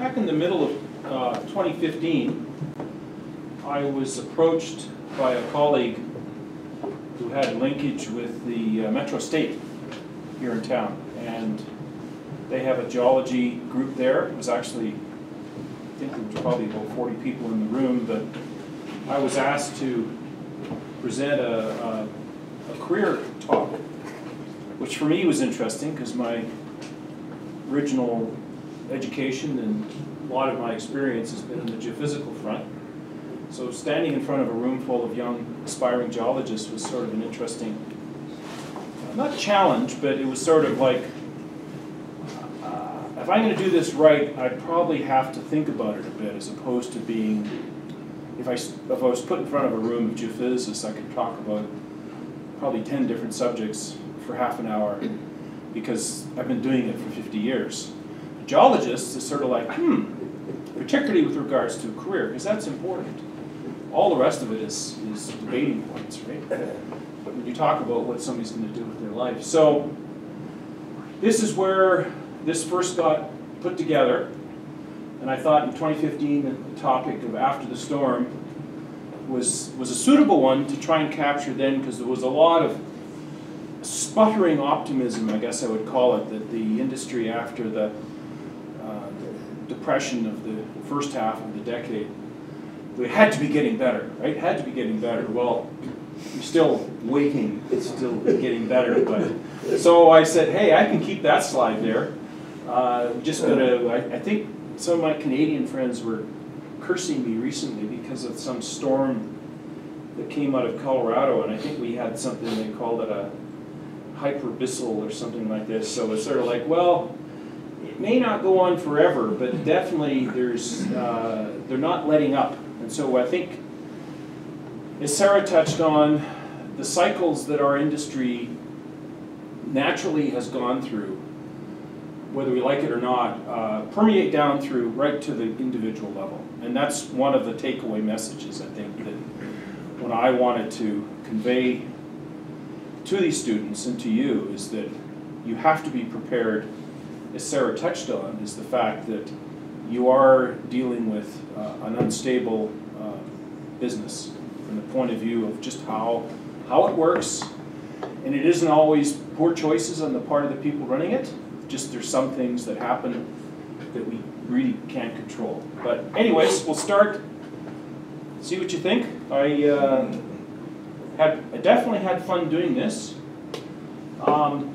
back in the middle of uh, 2015, I was approached by a colleague who had linkage with the uh, Metro State here in town. And they have a geology group there. It was actually, I think there was probably about 40 people in the room, but I was asked to present a, a, a career talk, which for me was interesting because my original education and a lot of my experience has been in the geophysical front. So standing in front of a room full of young aspiring geologists was sort of an interesting, uh, not challenge, but it was sort of like, uh, if I'm going to do this right, I probably have to think about it a bit as opposed to being, if I, if I was put in front of a room of geophysicists, I could talk about probably 10 different subjects for half an hour because I've been doing it for 50 years. Geologists is sort of like, hmm, particularly with regards to career, because that's important. All the rest of it is, is debating points, right? But when you talk about what somebody's going to do with their life. So this is where this first got put together. And I thought in 2015 the topic of after the storm was, was a suitable one to try and capture then because there was a lot of sputtering optimism, I guess I would call it, that the industry after the depression of the first half of the decade, we had to be getting better, right? Had to be getting better. Well, we're still waiting. It's still getting better. But so I said, hey, I can keep that slide there. Uh, just gonna. I, I think some of my Canadian friends were cursing me recently because of some storm that came out of Colorado, and I think we had something they called it a hyperbissal or something like this. So it's sort of like, well, may not go on forever, but definitely there's uh, they're not letting up. And so I think, as Sarah touched on, the cycles that our industry naturally has gone through, whether we like it or not, uh, permeate down through right to the individual level. And that's one of the takeaway messages, I think, that when I wanted to convey to these students and to you is that you have to be prepared, as Sarah touched on, is the fact that you are dealing with uh, an unstable uh, business from the point of view of just how, how it works. And it isn't always poor choices on the part of the people running it. Just there's some things that happen that we really can't control. But anyways, we'll start. See what you think. I uh, had I definitely had fun doing this. Um,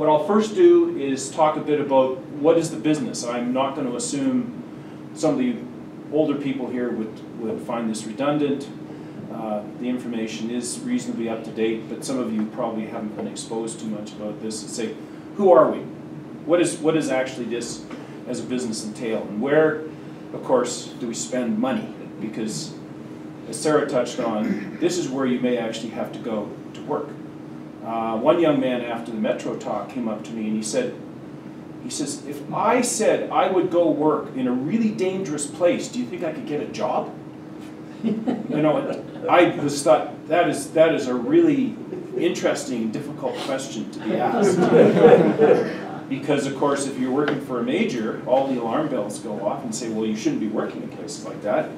what I'll first do is talk a bit about what is the business. I'm not going to assume some of the older people here would, would find this redundant. Uh, the information is reasonably up to date, but some of you probably haven't been exposed too much about this and say, who are we? What is, what is actually this as a business entail? And where, of course, do we spend money? Because as Sarah touched on, this is where you may actually have to go to work. Uh, one young man after the Metro talk came up to me and he said, he says, if I said I would go work in a really dangerous place, do you think I could get a job? you know, I just thought that is that is a really interesting, difficult question to be asked. because of course, if you're working for a major, all the alarm bells go off and say, well, you shouldn't be working in places like that.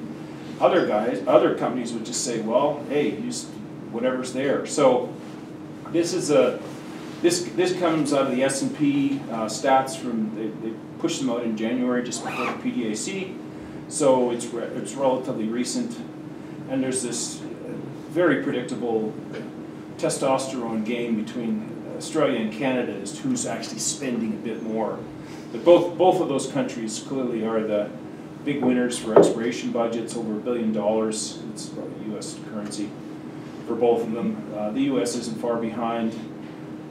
Other guys, other companies would just say, well, hey, use whatever's there. So this is a this this comes out of the S&P uh, stats from they, they pushed them out in January just before the PDAC. So it's re it's relatively recent, and there's this very predictable testosterone game between Australia and Canada as to who's actually spending a bit more. But both both of those countries clearly are the big winners for exploration budgets, over a billion dollars. It's U.S. currency for both of them. Uh, the U.S. isn't far behind.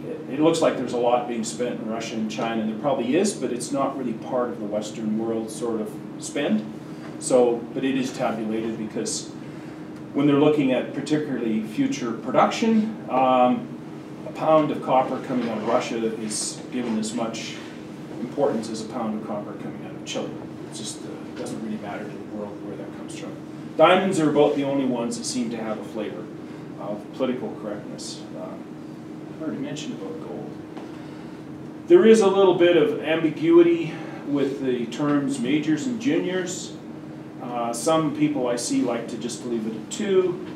It, it, looks like there's a lot being spent in Russia and China. There probably is, but it's not really part of the Western world sort of spend. So, but it is tabulated because when they're looking at particularly future production, um, a pound of copper coming out of Russia is given as much importance as a pound of copper coming out of Chile. It just uh, doesn't really matter to the world where that comes from. Diamonds are about the only ones that seem to have a flavor of political correctness. Um, I already mentioned about gold. There is a little bit of ambiguity with the terms majors and juniors. Uh, Some people I see like to just leave it at two.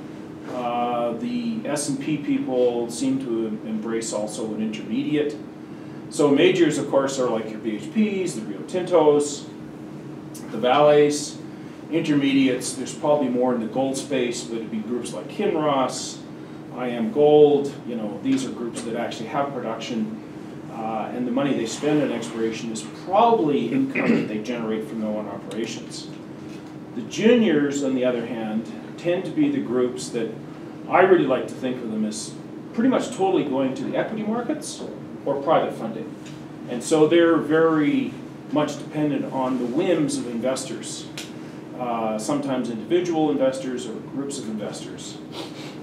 Uh, The S and P people seem to embrace also an intermediate. So majors, of course, are like your BHPs, the Rio Tintos, the Vales. Intermediates, there's probably more in the gold space, but it'd be groups like Kinross, IAMGOLD, you know, these are groups that actually have production. Uh, and the money they spend on exploration is probably income that they generate from their own operations. The juniors, on the other hand, tend to be the groups that I really like to think of them as pretty much totally going to the equity markets or private funding. And so they're very much dependent on the whims of investors, uh, sometimes individual investors or groups of investors.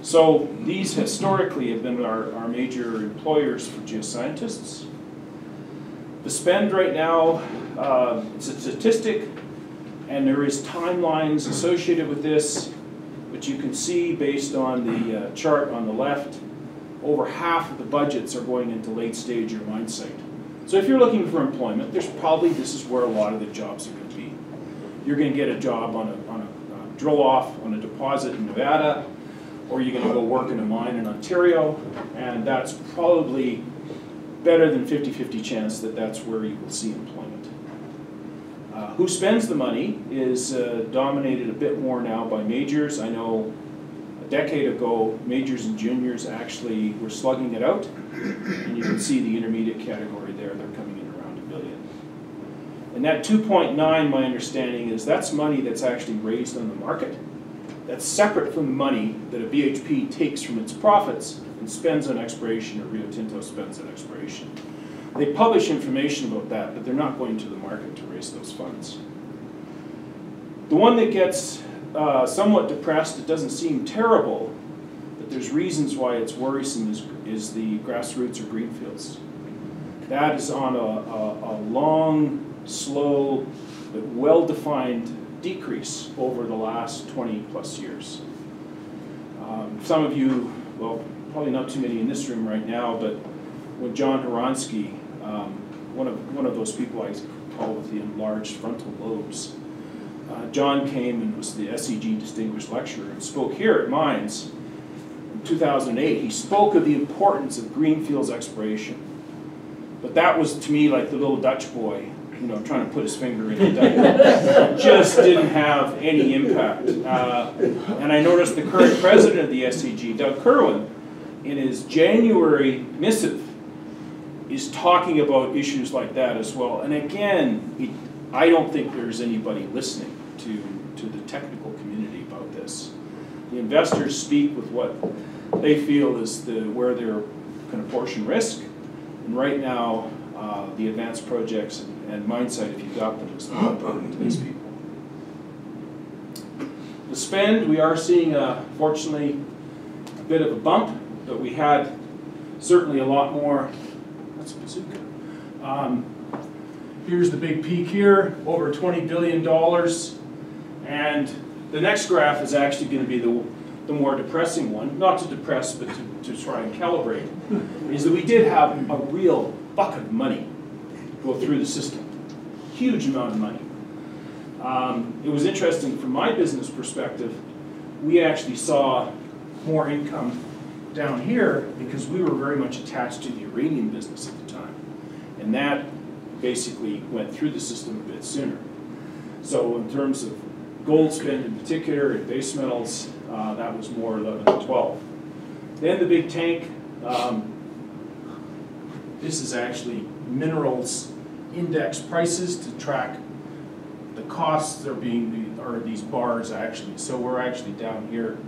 So these historically have been our, our major employers for geoscientists. The spend right now, uh, it's a statistic, and there is timelines associated with this, but you can see based on the uh, chart on the left, over half of the budgets are going into late stage or mine site. So if you're looking for employment, there's probably, this is where a lot of the jobs are going to be. You're going to get a job on a, on a uh, drill off on a deposit in Nevada, or you're going to go work in a mine in Ontario, and that's probably better than 50-50 chance that that's where you will see employment. Uh, who spends the money is uh, dominated a bit more now by majors. I know a decade ago, majors and juniors actually were slugging it out, and you can see the intermediate category there, they're coming in around a billion. And that 2.9, my understanding is that's money that's actually raised on the market. That's separate from the money that a BHP takes from its profits and spends on exploration, or Rio Tinto spends on exploration. They publish information about that, but they're not going to the market to raise those funds. The one that gets uh, somewhat depressed, it doesn't seem terrible, but there's reasons why it's worrisome, is, is the grassroots or greenfields. That is on a, a, a long, slow, but well-defined decrease over the last 20 plus years. Um, some of you, well, probably not too many in this room right now, but when John Hronsky, um, one of one of those people I call with the enlarged frontal lobes, uh, John came and was the SEG Distinguished Lecturer and spoke here at Mines in 2008. He spoke of the importance of greenfields exploration. But that was to me like the little Dutch boy, you know, trying to put his finger in the Dutch. Just didn't have any impact. Uh, and I noticed the current president of the SEG, Doug Kirwan, in his January missive, is talking about issues like that as well. And again, it, I don't think there's anybody listening to, to the technical community about this. The investors speak with what they feel is the where they're going to portion risk. And right now, uh, the advanced projects and, and mine site, if you've got them, is the more important to these people. The spend, we are seeing, uh, fortunately, a bit of a bump, but we had certainly a lot more. That's a bazooka. Um, here's the big peak here, over $20 billion. And the next graph is actually going to be the, the more depressing one, not to depress, but to, to try and calibrate, is that we did have a real bucket of money go through the system. Huge amount of money. Um, it was interesting from my business perspective, we actually saw more income down here because we were very much attached to the uranium business at the time. And that basically went through the system a bit sooner. So in terms of gold spend in particular and base metals, uh, that was more 11 to 12. Then the big tank, um, this is actually minerals index prices to track the costs are being, are these bars actually. So we're actually down here.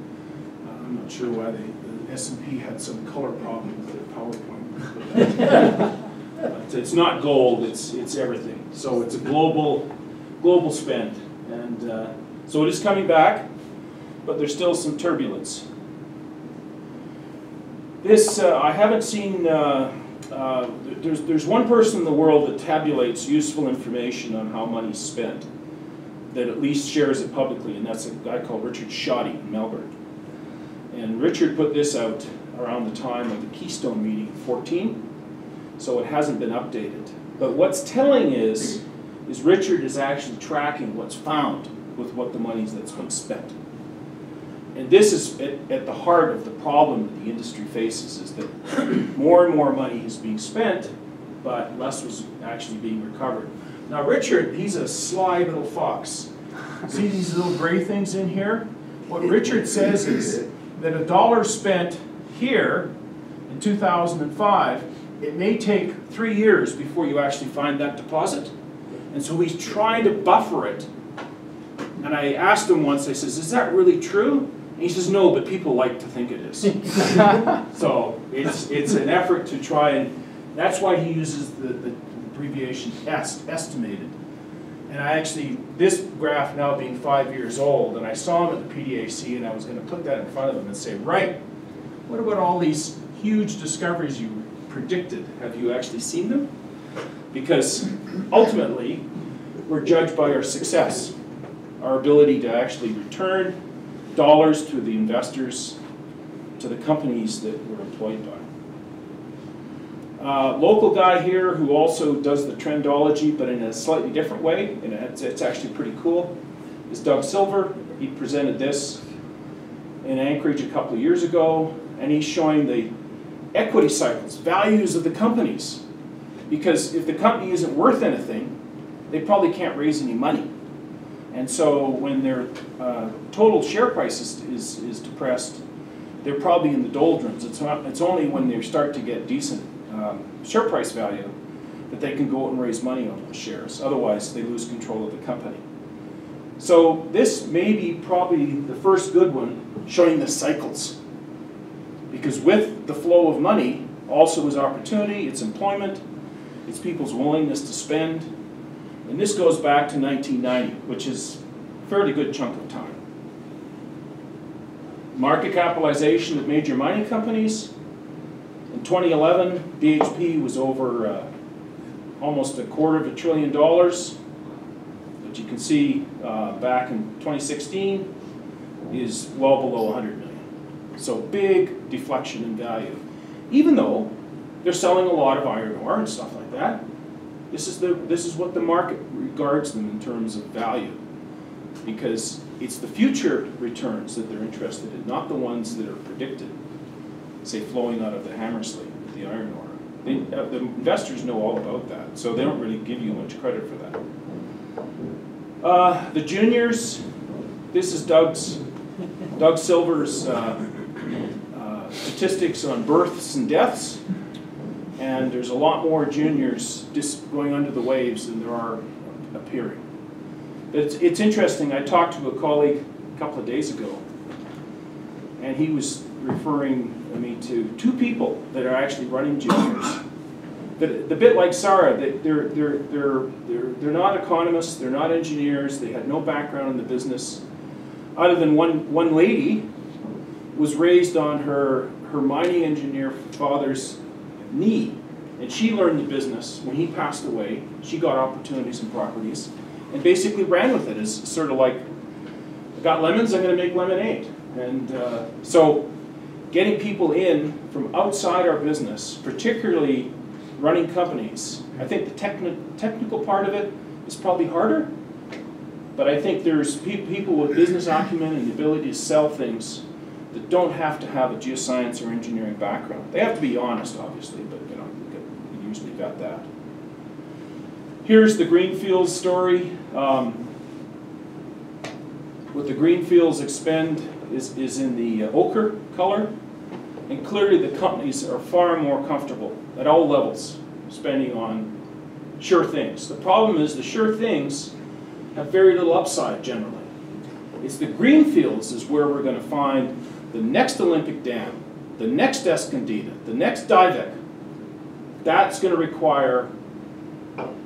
I'm not sure why they, the S&P had some color problem with their PowerPoint. but it's not gold, it's, it's everything. So it's a global, global spend. And uh, so it is coming back, but there's still some turbulence. This, uh, I haven't seen, uh, uh, there's, there's one person in the world that tabulates useful information on how money's spent, that at least shares it publicly, and that's a guy called Richard Schodde in Melbourne. And Richard put this out around the time of the Keystone meeting 14, so it hasn't been updated. But what's telling is is Richard is actually tracking what's found with what the money that's been spent. And this is at, at the heart of the problem that the industry faces, is that more and more money is being spent, but less was actually being recovered. Now Richard, he's a sly little fox. See these little gray things in here? What Richard says is that a dollar spent here in 2005, it may take three years before you actually find that deposit. And so he's trying to buffer it. And I asked him once, I says, is that really true? And he says, no, but people like to think it is. so it's, it's an effort to try and, that's why he uses the, the abbreviation EST, estimated. And I actually, this graph now being five years old, and I saw him at the PDAC and I was going to put that in front of him and say, right, what about all these huge discoveries you predicted? Have you actually seen them? Because ultimately, we're judged by our success, our ability to actually return dollars to the investors, to the companies that we're employed by. Uh, local guy here who also does the trendology, but in a slightly different way, and it's, it's actually pretty cool, is Doug Silver. He presented this in Anchorage a couple of years ago, and he's showing the equity cycles, values of the companies. Because if the company isn't worth anything, they probably can't raise any money. And so when their uh, total share price is, is, is, depressed, they're probably in the doldrums. It's, not, it's only when they start to get decent um, share price value that they can go out and raise money on those shares. Otherwise, they lose control of the company. So this may be probably the first good one showing the cycles. Because with the flow of money also is opportunity, it's employment, it's people's willingness to spend. And this goes back to 1990, which is a fairly good chunk of time. Market capitalization of major mining companies. In 2011, BHP was over uh, almost a quarter of a trillion dollars. But you can see uh, back in 2016 is well below 100 million. So big deflection in value. Even though they're selling a lot of iron ore and stuff like that. This is, the, this is what the market regards them in terms of value. Because it's the future returns that they're interested in, not the ones that are predicted, say flowing out of the Hamersley, the iron ore. They, uh, the investors know all about that, so they don't really give you much credit for that. Uh, the juniors, this is Doug's, Doug Silver's uh, uh statistics on births and deaths and there's a lot more juniors just going under the waves than there are appearing. It's, it's interesting, I talked to a colleague a couple of days ago, and he was referring me to two people that are actually running juniors. That, the bit like Sarah, they're, they're, they're, they're, they're not economists, they're not engineers, they had no background in the business, other than one, one lady was raised on her, her mining engineer father's And she learned the business. When he passed away, she got opportunities and properties and basically ran with it as sort of like, I got lemons, I'm going to make lemonade. And uh, so getting people in from outside our business, particularly running companies, I think the techni technical part of it is probably harder. But I think there's pe people with business acumen and the ability to sell things that don't have to have a geoscience or engineering background. They have to be honest, obviously, but you know, you usually got that. Here's the Greenfields story. Um, what the Greenfields expend is, is in the uh, ochre color, and clearly the companies are far more comfortable at all levels spending on sure things. The problem is the sure things have very little upside generally. It's the greenfields is where we're going to find the next Olympic Dam, the next Escondida, the next Diavik, that's going to require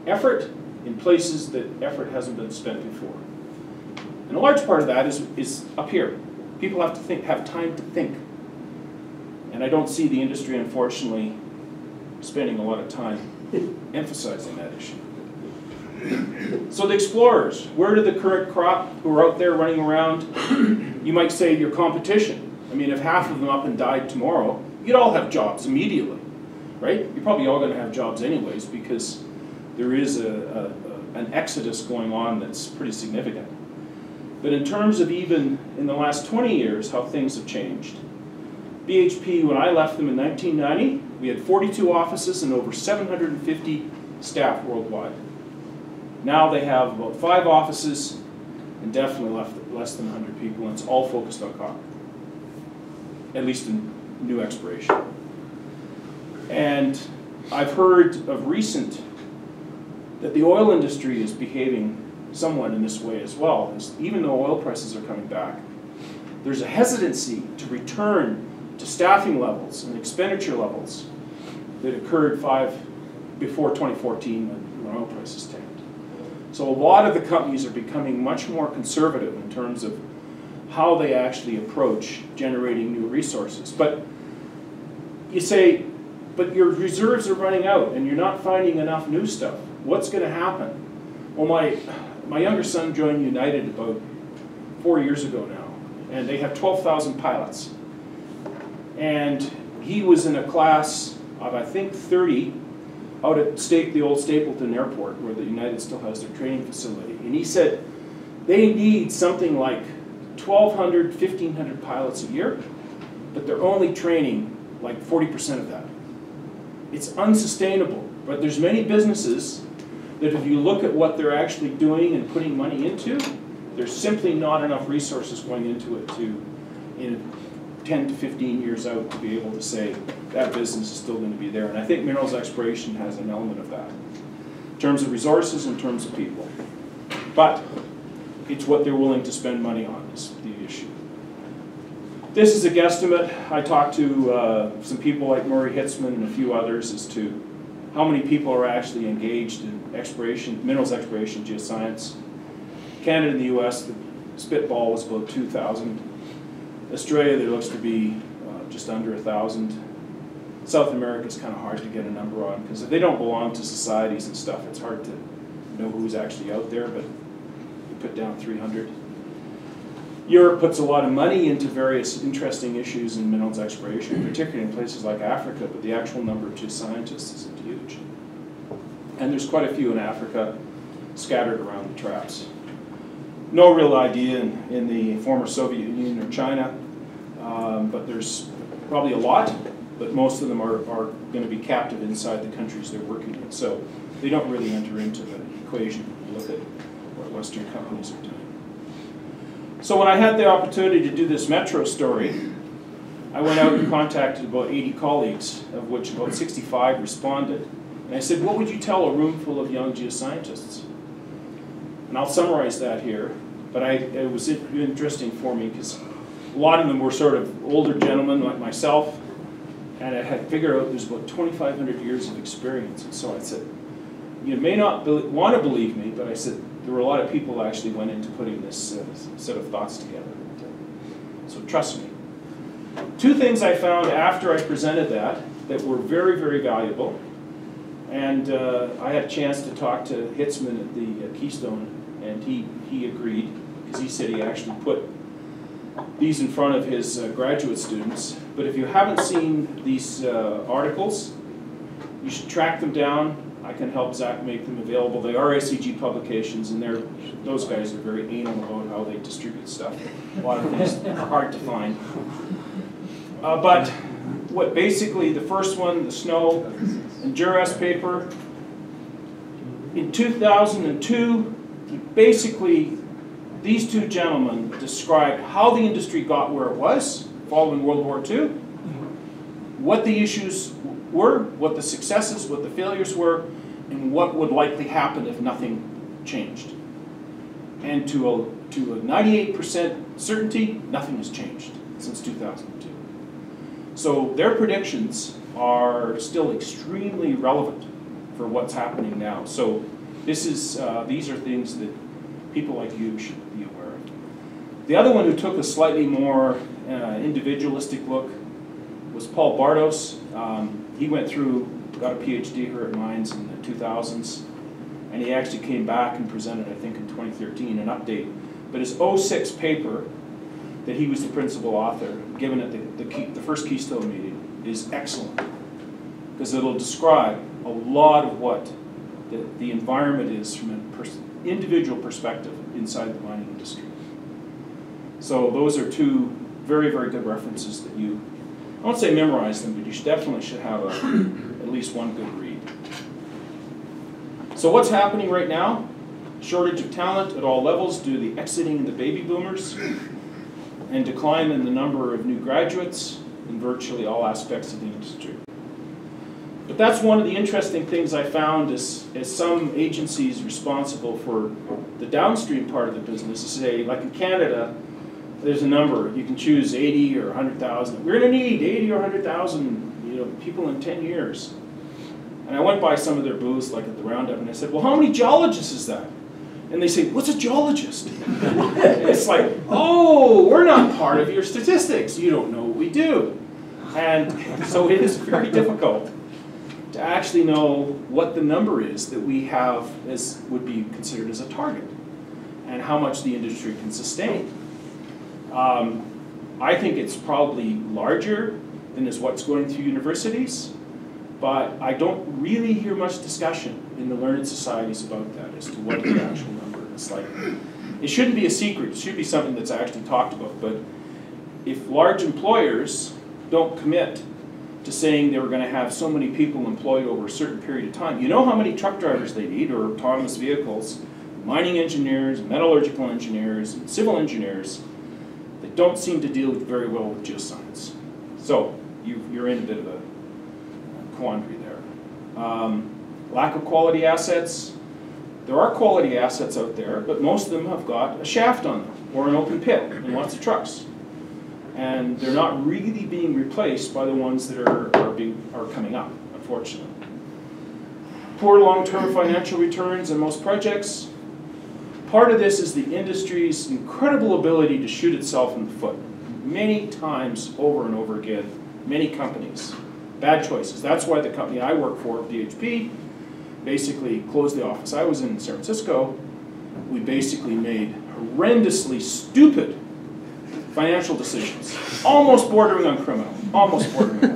effort in places that effort hasn't been spent before. And a large part of that is, is up here. People have to think, have time to think. And I don't see the industry, unfortunately, spending a lot of time emphasizing that issue. So the explorers, where do the current crop who are out there running around, you might say your competition, I mean, if half of them up and died tomorrow, you'd all have jobs immediately, right? You're probably all going to have jobs anyways because there is a, a, an exodus going on that's pretty significant. But in terms of even in the last 20 years, how things have changed. BHP, when I left them in 1990, we had 42 offices and over 750 staff worldwide. Now they have about five offices and definitely left, less than 100 people, and it's all focused on copper, at least in new exploration. And I've heard of recent that the oil industry is behaving somewhat in this way as well. Even though oil prices are coming back, there's a hesitancy to return to staffing levels and expenditure levels that occurred five before 2014 when oil prices tanked. So a lot of the companies are becoming much more conservative in terms of how they actually approach generating new resources. But you say, but your reserves are running out and you're not finding enough new stuff. What's going to happen? Well, my, my younger son joined United about four years ago now, and they have 12,000 pilots. And he was in a class of, I think, 30 out at State, the old Stapleton Airport, where the United still has their training facility. And he said they need something like 1,200, 1,500 pilots a year, but they're only training like 40% of that. It's unsustainable, but there's many businesses that if you look at what they're actually doing and putting money into, there's simply not enough resources going into it to, in 10 to 15 years out, to be able to say that business is still going to be there. And I think minerals exploration has an element of that, in terms of resources, in terms of people. But it's what they're willing to spend money on is the issue. This is a guesstimate. I talked to uh, some people like Murray Hitzman and a few others as to how many people are actually engaged in exploration, minerals exploration, geoscience. Canada and the US, the spitball was about 2,000. Australia, there looks to be uh, just under 1,000. South America is kind of hard to get a number on because if they don't belong to societies and stuff, it's hard to know who's actually out there, but put down 300. Europe puts a lot of money into various interesting issues in minerals exploration, particularly in places like Africa, but the actual number of geoscientists isn't huge. And there's quite a few in Africa scattered around the traps. No real idea in, in the former Soviet Union or China, um, but there's probably a lot, but most of them are, are going to be captive inside the countries they're working in. So they don't really enter into the equation look at Western companies are doing. So when I had the opportunity to do this Metro story, I went out and contacted about 80 colleagues, of which about 65 responded. And I said, what would you tell a room full of young geoscientists? And I'll summarize that here, but I, it was interesting for me because a lot of them were sort of older gentlemen like myself, and I had figured out there's about 2,500 years of experience. And so I said, you may not want to believe me, but I said, there were a lot of people actually went into putting this uh, set of thoughts together. So trust me. Two things I found after I presented that that were very, very valuable. And uh, I had a chance to talk to Hitzman at the uh, Keystone, and he, he agreed, because he said he actually put these in front of his uh, graduate students. But if you haven't seen these uh, articles, you should track them down I can help Zach make them available. They are SEG publications, and they're, those guys are very anal about how they distribute stuff. A lot of things are hard to find. Uh, but what basically, the first one, the snow and Juras paper, in 2002, basically, these two gentlemen described how the industry got where it was following World War II, what the issues were, what the successes, what the failures were, and what would likely happen if nothing changed. And to a, to a 98% certainty, nothing has changed since 2002. So their predictions are still extremely relevant for what's happening now. So this is, uh, these are things that people like you should be aware of. The other one who took a slightly more uh, individualistic look was Paul Bartos. Um, he went through, got a PhD here at Mines in the 2000s, and he actually came back and presented, I think in 2013, an update. But his 06 paper, that he was the principal author, given at the, the, key, the first Keystone meeting, is excellent. Because it'll describe a lot of what the, the environment is from an pers- individual perspective inside the mining industry. So those are two very, very good references that you, I won't say memorize them, but you should definitely should have a, at least one good read. So what's happening right now? Shortage of talent at all levels due to the exiting of the baby boomers and decline in the number of new graduates in virtually all aspects of the industry. But that's one of the interesting things I found is, is some agencies responsible for the downstream part of the business say, like in Canada, there's a number, you can choose 80 or 100,000. We're gonna need 80 or 100,000 you know, people in 10 years. And I went by some of their booths, like at the Roundup, and I said, well, how many geologists is that? And they say, what's a geologist? it's like, oh, we're not part of your statistics. You don't know what we do. And so it is very difficult to actually know what the number is that we have as would be considered as a target and how much the industry can sustain. Um, I think it's probably larger than is what's going through universities, but I don't really hear much discussion in the learned societies about that as to what the actual number is like. It shouldn't be a secret, it should be something that's actually talked about, but if large employers don't commit to saying they were going to have so many people employed over a certain period of time, you know how many truck drivers they need or autonomous vehicles, mining engineers, metallurgical engineers, and civil engineers that don't seem to deal very well with geoscience. So you, you're in a bit of a quandary there. Um, lack of quality assets. There are quality assets out there, but most of them have got a shaft on them or an open pit and lots of trucks. And they're not really being replaced by the ones that are, are, being, are coming up, unfortunately. Poor long-term financial returns in most projects. Part of this is the industry's incredible ability to shoot itself in the foot. Many times over and over again, many companies. Bad choices. That's why the company I work for, BHP, basically closed the office. I was in San Francisco. We basically made horrendously stupid financial decisions, almost bordering on criminal, almost bordering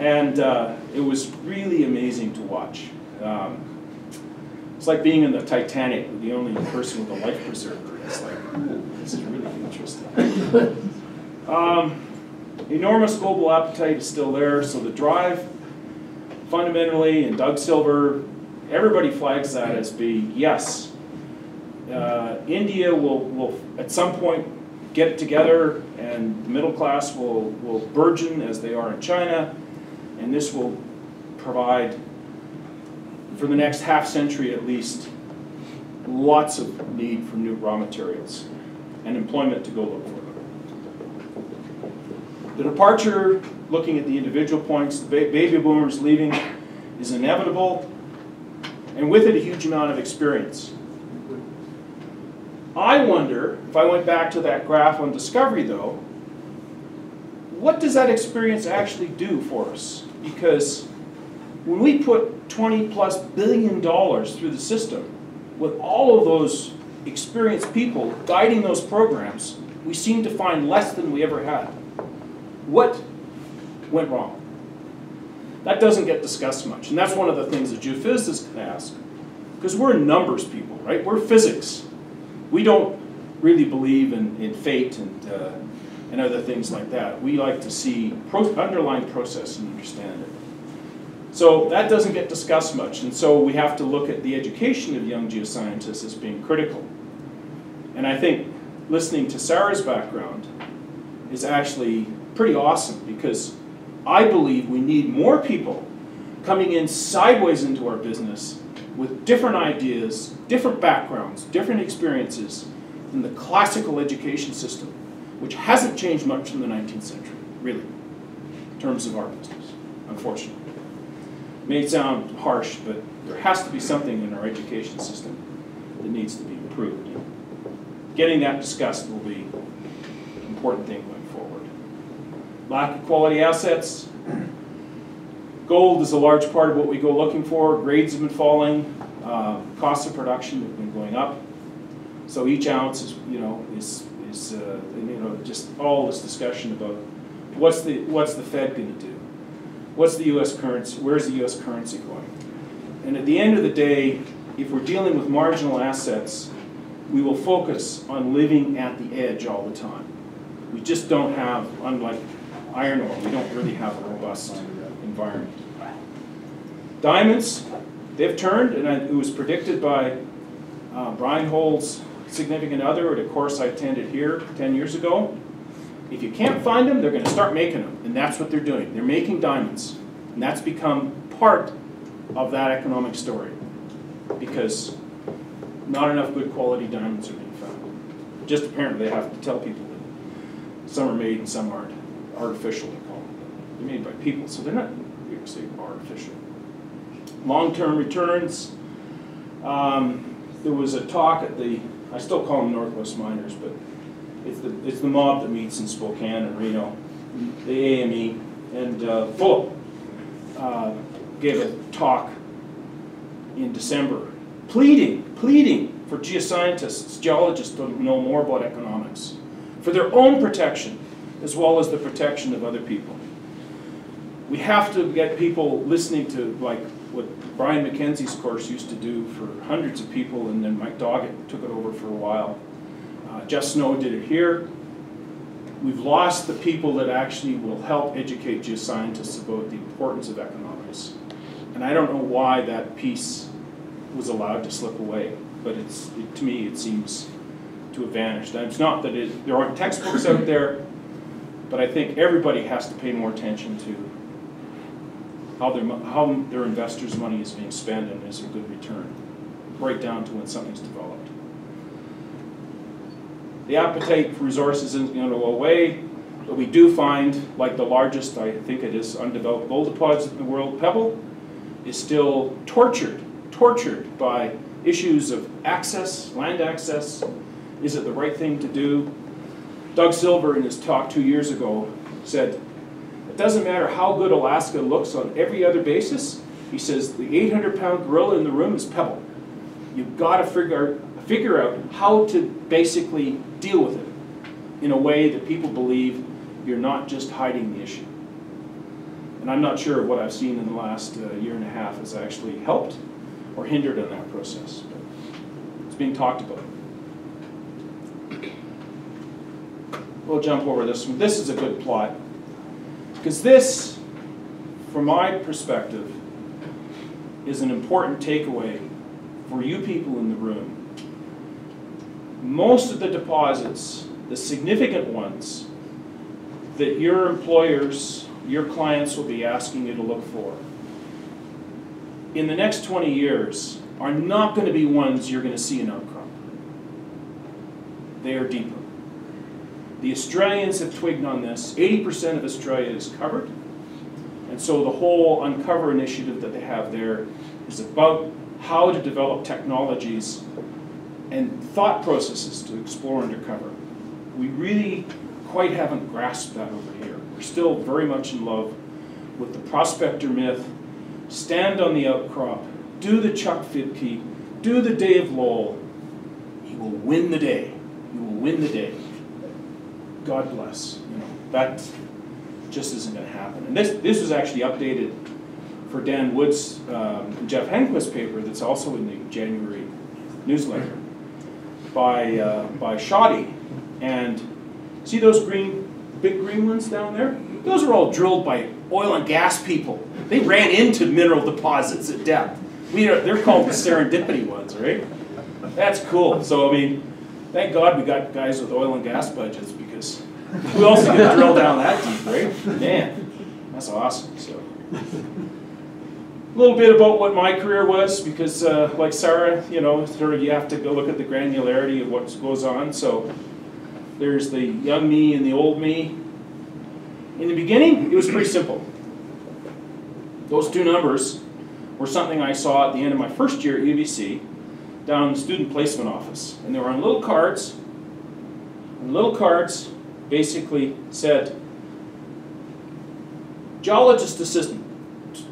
and uh, it was really amazing to watch. Um, it's like being in the Titanic, the only person with a life preserver. It's like, this is really interesting. Um, enormous global appetite is still there, so the drive, fundamentally, and Doug Silver, everybody flags that as being yes, uh, India will, will at some point get together and the middle class will, will burgeon as they are in China, and this will provide, for the next half century at least, lots of need for new raw materials and employment to go look for. The departure, looking at the individual points, the ba baby boomers leaving is inevitable, and with it a huge amount of experience. I wonder, if I went back to that graph on discovery though, what does that experience actually do for us? Because when we put 20 plus billion dollars through the system, with all of those experienced people guiding those programs, we seem to find less than we ever had. What went wrong? That doesn't get discussed much, and that's one of the things that geophysicists can ask. Because we're numbers people, right? We're physics we don't really believe in, in fate and, uh, and other things like that. We like to see pro underlying process and understand it. So that doesn't get discussed much, and so we have to look at the education of young geoscientists as being critical. And I think listening to Sarah's background is actually pretty awesome because I believe we need more people coming in sideways into our business with different ideas, different backgrounds, different experiences than the classical education system, which hasn't changed much in the 19th century, really, in terms of our business, unfortunately. It may sound harsh, but there has to be something in our education system that needs to be improved. Getting that discussed will be an important thing. Lack of quality assets, Gold is a large part of what we go looking for. Grades have been falling. Uh, costs of production have been going up. So each ounce is, you know, is, is uh, you know, just all this discussion about what's the, what's the Fed going to do? what's the US currency, where's the US currency going? And at the end of the day, if we're dealing with marginal assets, we will focus on living at the edge all the time. We just don't have, unlike iron ore, we don't really have a robust environment. Diamonds, they've turned, and it was predicted by uh, Brian Hole's significant other at a course I attended here 10 years ago. If you can't find them, they're going to start making them, and that's what they're doing. They're making diamonds, and that's become part of that economic story because not enough good quality diamonds are being found. Just apparently they have to tell people that some are made and some aren't. Artificial. They're made by people, so they're not, we say, artificial. Long-term returns. Um, there was a talk at the, I still call them Northwest Miners, but it's the, it's the mob that meets in Spokane and Reno, the AME, and uh, uh, gave a talk in December, pleading, pleading for geoscientists, geologists to know more about economics, for their own protection, as well as the protection of other people. We have to get people listening to like what Brian McKenzie's course used to do for hundreds of people, and then Mike Doggett took it over for a while. Uh, Snow did it here. We've lost the people that actually will help educate geoscientists about the importance of economics. And I don't know why that piece was allowed to slip away, but it's, it, to me, it seems to have vanished. And it's not that it, there aren't textbooks out there, but I think everybody has to pay more attention to how their, how their investors' money is being spent and is a good return, right down to when something's developed. The appetite for resources isn't going to go away, but we do find, like the largest, I think it is, undeveloped gold deposit in the world, Pebble, is still tortured, tortured by issues of access, land access. Is it the right thing to do? Doug Silver, in his talk two years ago, said, it doesn't matter how good Alaska looks on every other basis. He says, the 800 pound gorilla in the room is Pebble. You've got to figure, figure out how to basically deal with it in a way that people believe you're not just hiding the issue. And I'm not sure what I've seen in the last uh, year and a half has actually helped or hindered in that process. But it's being talked about. We'll jump over this one. This is a good plot. Because this, from my perspective, is an important takeaway for you people in the room. Most of the deposits, the significant ones, that your employers your clients will be asking you to look for in the next 20 years are not going to be ones you're going to see in outcrop. They are deeper. The Australians have twigged on this. 80% of Australia is covered. And so the whole Uncover initiative that they have there is about how to develop technologies and thought processes to explore undercover. We really quite haven't grasped that over here. We're still very much in love with the prospector myth. Stand on the outcrop, do the Chuck Fipke, do the Dave Lowell. You will win the day. You will win the day. God bless. You know that just isn't going to happen. And this this was actually updated for Dan Wood's um, Jeff Hedenquist paper that's also in the January newsletter by uh, by Schodde. And see those green big green ones down there? Those are all drilled by oil and gas people. They ran into mineral deposits at depth. We are, they're called the serendipity ones, right? That's cool. So, I mean, thank God we got guys with oil and gas budgets who else is going to drill down that deep, right? Man, that's awesome. So, a little bit about what my career was because, uh, like Sarah, you know, sort of you have to go look at the granularity of what goes on. So, there's the young me and the old me. In the beginning, it was pretty simple. Those two numbers were something I saw at the end of my first year at UBC down in the student placement office. And they were on little cards. And little cards basically said, geologist assistant,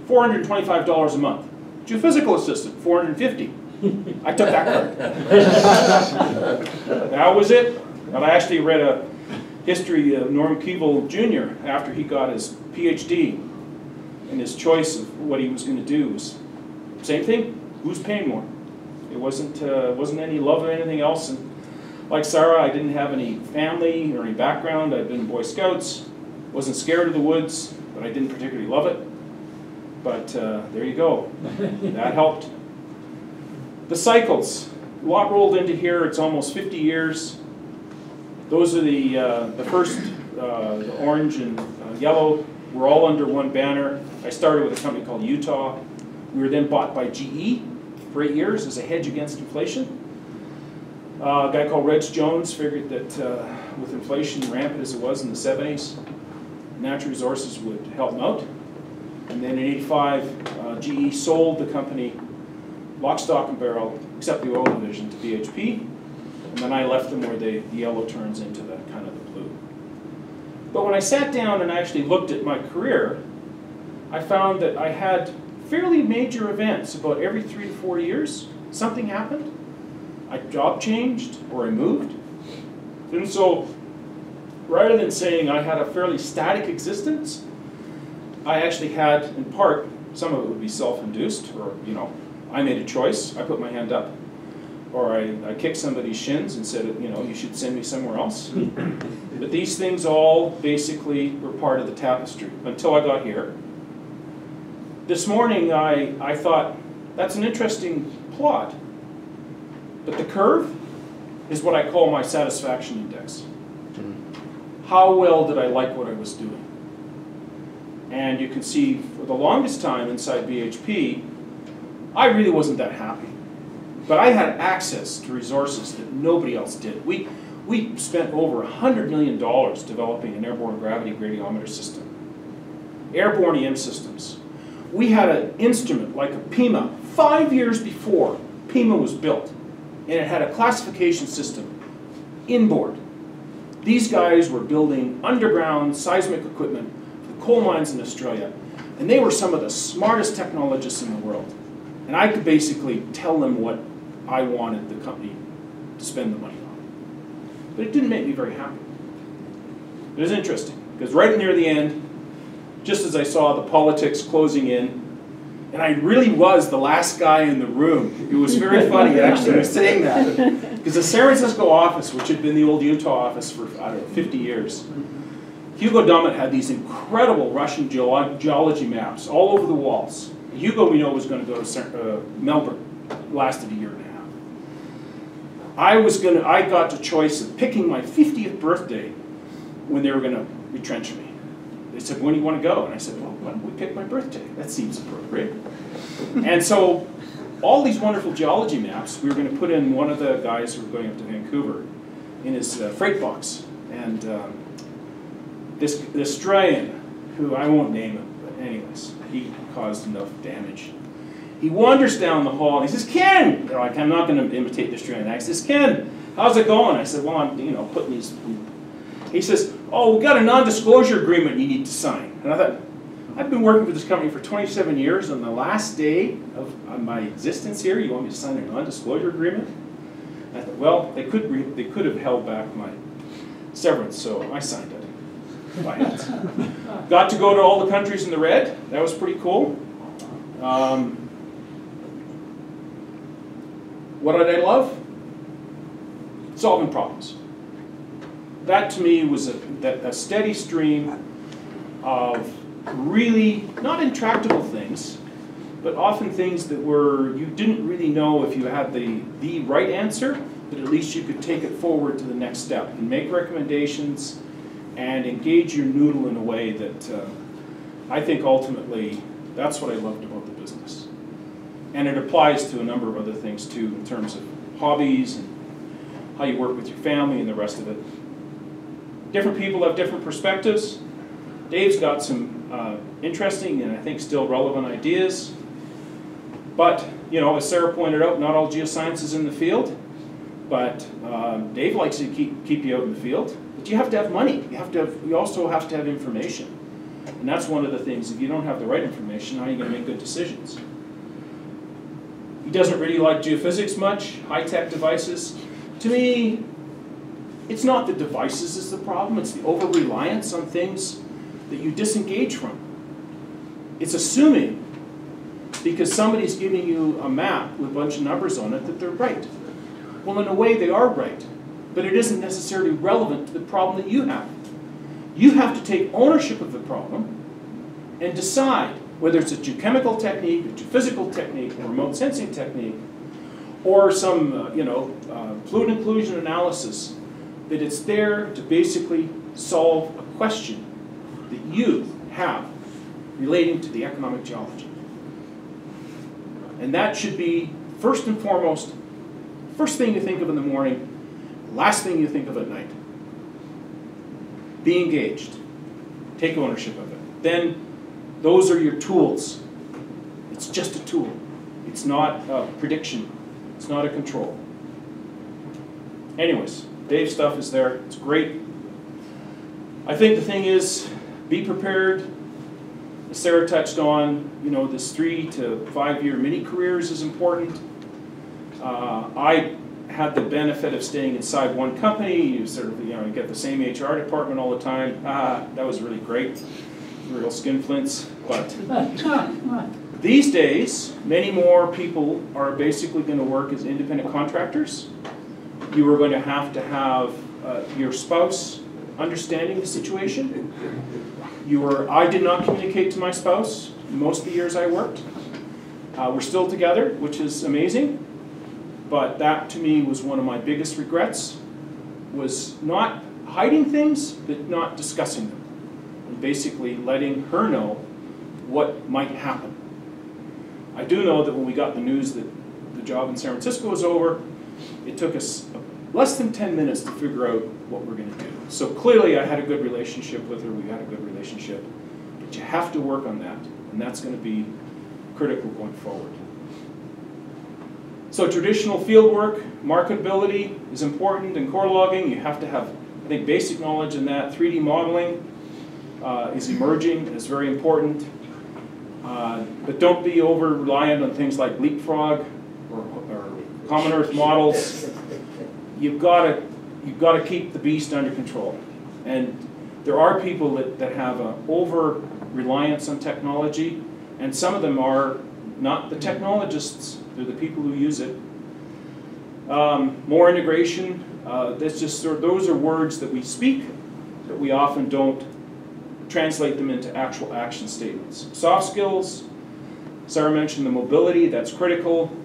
$425 a month. Geophysical assistant, 450 I took that card. that was it. And I actually read a history of Norm Keevil Jr. after he got his PhD. and his choice of what he was going to do was same thing. Who's paying more? It wasn't uh, wasn't any love or anything else. And like Sarah, I didn't have any family or any background. I'd been Boy Scouts. Wasn't scared of the woods, but I didn't particularly love it. But uh, there you go. that helped. The cycles. A lot rolled into here. It's almost 50 years. Those are the, uh, the first, uh, the orange and uh, yellow. We're all under one banner. I started with a company called Utah. We were then bought by GE for eight years as a hedge against inflation. Uh, a guy called Reg Jones figured that uh, with inflation rampant as it was in the 70s, natural resources would help out. And then in 85, uh, GE sold the company lock, stock, and barrel, except the oil division, to BHP. And then I left them where they, the yellow turns into the kind of the blue. But when I sat down and actually looked at my career, I found that I had fairly major events about every three to four years. Something happened. A job changed or I moved. And so rather than saying I had a fairly static existence, I actually had, in part, some of it would be self-induced, or, you know, I made a choice, I put my hand up. Or I, I kicked somebody's shins and said, you know, you should send me somewhere else. but these things all basically were part of the tapestry until I got here. This morning I, I thought, that's an interesting plot. But the curve is what I call my satisfaction index. Mm-hmm. How well did I like what I was doing? And you can see for the longest time inside BHP, I really wasn't that happy. But I had access to resources that nobody else did. We, we spent over $100 million developing an airborne gravity gradiometer system, airborne EM systems. We had an instrument like a Pima five years before Pima was built, and it had a classification system inboard. These guys were building underground seismic equipment for coal mines in Australia, and they were some of the smartest technologists in the world. And I could basically tell them what I wanted the company to spend the money on. But it didn't make me very happy. It was interesting, because right near the end, just as I saw the politics closing in, and I really was the last guy in the room. It was very funny actually saying that. Because the San Francisco office, which had been the old Utah office for, I don't know, 50 years, Hugo Dummett had these incredible Russian geology maps all over the walls. Hugo, we know, was going to go to uh, Melbourne. It lasted a year and a half. I was going to, I got the choice of picking my 50th birthday when they were going to retrench me. They said, when do you want to go? And I said, well, why don't we pick my birthday? That seems appropriate. and so all these wonderful geology maps, we were going to put in one of the guys who were going up to Vancouver in his uh, freight box. And um, this, this Australian, who I won't name him, but anyways, he caused enough damage. He wanders down the hall and he says, Ken! They're like, I'm not going to imitate the Australian accent. He says, Ken, how's it going? I said, well, I'm, you know, putting these... He says, oh, we've got a non-disclosure agreement you need to sign. And I thought, I've been working for this company for 27 years. On the last day of my existence here, you want me to sign a non-disclosure agreement? I thought, well, they could, they could have held back my severance, so I signed it. Got to go to all the countries in the red. That was pretty cool. Um, what did I love? Solving problems. That to me was a, a steady stream of really, not intractable things, but often things that were, you didn't really know if you had the, the right answer, but at least you could take it forward to the next step and make recommendations and engage your noodle in a way that uh, I think ultimately that's what I loved about the business. And it applies to a number of other things too in terms of hobbies and how you work with your family and the rest of it. Different people have different perspectives. Dave's got some uh, interesting and I think still relevant ideas. But, you know, as Sarah pointed out, not all geoscience is in the field. But uh, Dave likes to keep, keep you out in the field. But you have to have money. You have to have, you also have to have information. And that's one of the things, if you don't have the right information, how are you going to make good decisions? He doesn't really like geophysics much, high-tech devices. To me, it's not the devices is the problem, it's the over-reliance on things that you disengage from. It's assuming, because somebody's giving you a map with a bunch of numbers on it, that they're right. Well, in a way, they are right, but it isn't necessarily relevant to the problem that you have. You have to take ownership of the problem and decide whether it's a geochemical technique, a geophysical technique, a remote sensing technique, or some, uh, you know, uh, fluid inclusion analysis, that it's there to basically solve a question that you have relating to the economic geology. And that should be, first and foremost, first thing you think of in the morning, last thing you think of at night. Be engaged. Take ownership of it. Then those are your tools. It's just a tool. It's not a prediction. It's not a control. Anyways, Dave's stuff is there. It's great. I think the thing is, be prepared. As Sarah touched on, you know, this three to five year mini careers is important. Uh, I had the benefit of staying inside one company. You sort of, you know, you get the same HR department all the time. Ah, that was really great. Real skinflints. But these days, many more people are basically going to work as independent contractors. You were going to have to have uh, your spouse understanding the situation. You were, I did not communicate to my spouse most of the years I worked. Uh, we're still together, which is amazing. But that to me was one of my biggest regrets, was not hiding things, but not discussing them. And basically letting her know what might happen. I do know that when we got the news that the job in San Francisco was over, it took us less than 10 minutes to figure out what we're going to do. So clearly I had a good relationship with her, we had a good relationship, but you have to work on that, and that's going to be critical going forward. So traditional field work, marketability is important in core logging. You have to have, I think, basic knowledge in that. 3D modeling uh, is emerging, is very important. Uh, but don't be over reliant on things like leapfrog or, or common earth models. You've got to you've got to keep the beast under control. And there are people that, that have an over reliance on technology, and some of them are not the technologists they're the people who use it. Um, more integration. Uh, that's just those are words that we speak, that we often don't translate them into actual action statements. Soft skills. Sarah mentioned the mobility. That's critical.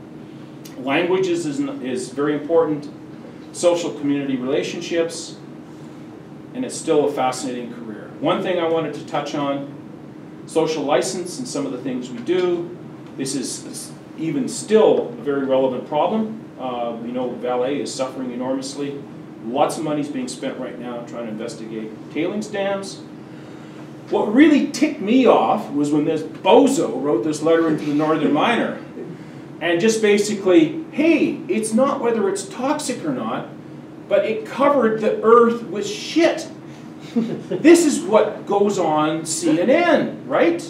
Languages is, is very important. Social community relationships. And it's still a fascinating career. One thing I wanted to touch on, social license and some of the things we do. This is even still a very relevant problem. Uh, you know, Vale is suffering enormously. Lots of money is being spent right now trying to investigate tailings dams. What really ticked me off was when this bozo wrote this letter into the Northern Miner and just basically, hey, it's not whether it's toxic or not, but it covered the earth with shit. this is what goes on CNN, right?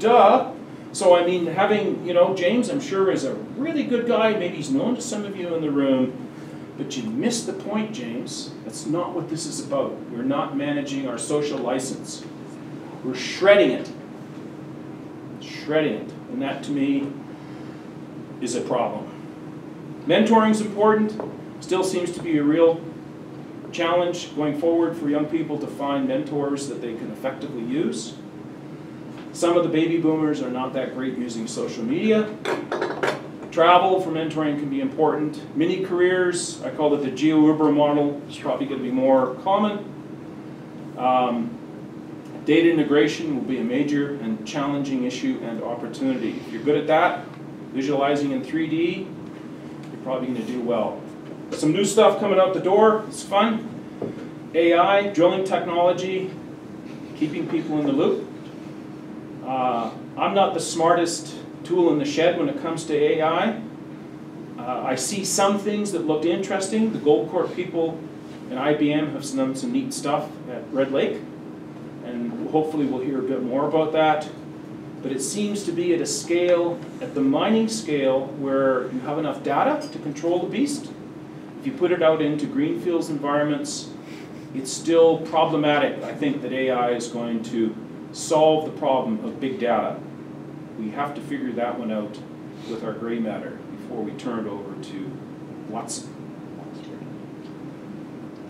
Duh. So I mean, having, you know, James, I'm sure is a really good guy. Maybe he's known to some of you in the room. But you missed the point, James. That's not what this is about. We're not managing our social license. We're shredding it. Shredding it. And that, to me, is a problem. Mentoring is important. Still seems to be a real challenge going forward for young people to find mentors that they can effectively use. Some of the baby boomers are not that great using social media. Travel for mentoring can be important. Mini careers, I call it the Geo Uber model, is probably going to be more common. Um, data integration will be a major and challenging issue and opportunity. If you're good at that, visualizing in 3D, you're probably going to do well. Some new stuff coming out the door, it's fun. AI, drilling technology, keeping people in the loop. Uh, I'm not the smartest tool in the shed when it comes to AI. Uh, I see some things that looked interesting. The Goldcorp people and IBM have done some neat stuff at Red Lake, and hopefully we'll hear a bit more about that. But it seems to be at a scale, at the mining scale, where you have enough data to control the beast. If you put it out into greenfields environments, it's still problematic. I think that AI is going to solve the problem of big data. we have to figure that one out with our gray matter before we turn it over to Watson.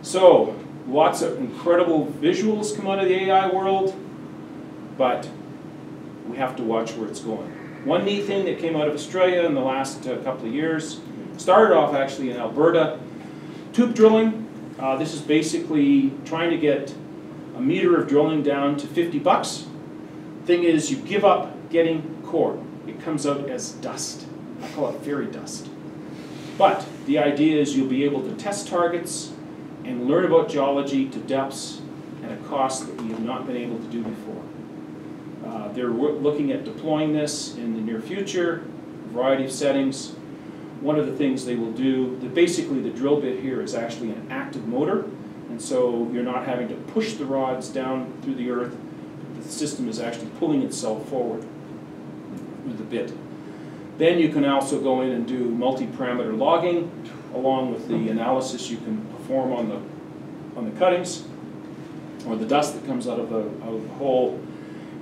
So, lots of incredible visuals come out of the AI world, but we have to watch where it's going. One neat thing that came out of Australia in the last uh, couple of years, started off actually in Alberta, tube drilling. Uh, this is basically trying to get a meter of drilling down to 50 bucks. Thing is, you give up getting core. It comes out as dust. I call it fairy dust. But the idea is you'll be able to test targets and learn about geology to depths at a cost that we have not been able to do before. Uh, they're looking at deploying this in the near future, a variety of settings. One of the things they will do, that basically the drill bit here is actually an active motor, and so you're not having to push the rods down through the earth. The system is actually pulling itself forward with the bit. Then you can also go in and do multi-parameter logging, along with the analysis you can perform on the, on the cuttings, or the dust that comes out of the, out of the hole.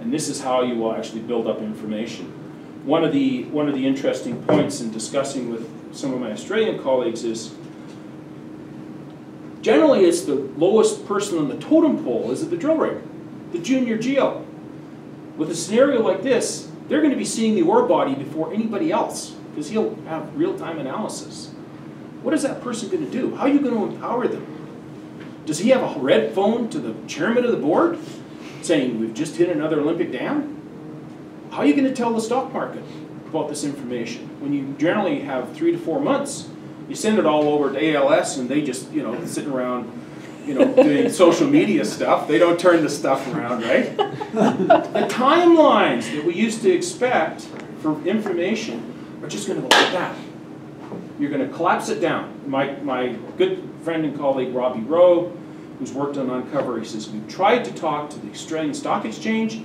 And this is how you will actually build up information. One of the, one of the interesting points in discussing with some of my Australian colleagues is, generally it's the lowest person on the totem pole is at the drill rig, the junior geo. With a scenario like this, they're gonna be seeing the ore body before anybody else, because he'll have real-time analysis. What is that person gonna do? How are you gonna empower them? Does he have a red phone to the chairman of the board saying, we've just hit another Olympic dam? How are you gonna tell the stock market about this information? When you generally have three to four months, you send it all over to ALS and they just, you know, sitting around, you know, doing social media stuff. They don't turn the stuff around, right? The timelines that we used to expect for information are just gonna go like that. You're gonna collapse it down. My, my good friend and colleague Robbie Rowe, who's worked on Uncover, he says, we've tried to talk to the Australian Stock Exchange,